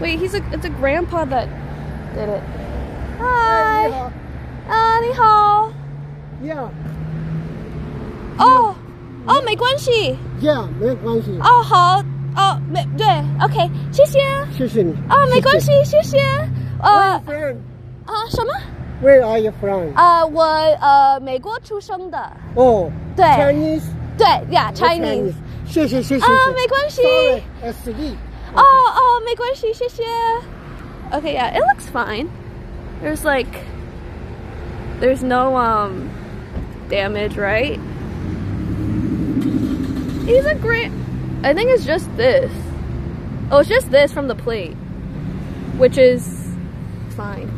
Wait, he's a it's a grandpa that did it. Hi. 啊，你好。 Yeah, 哦哦，没关系。 yeah，没有关系，哦，好。哦，没对，OK，谢谢。谢谢你。啊，没关系，谢谢。呃 Where are you from? 啊，什么？ Where are you from? 呃，我呃美国出生的。哦对，Chinese。对，Yeah，Chinese。谢谢谢谢。啊谢谢没关系 Sorry, 呃，死地。哦哦， 没关系，谢谢。Okay, yeah, it looks fine. There's like, there's no um damage, right? He's a great. I think it's just this. Oh, it's just this from the plate, which is fine.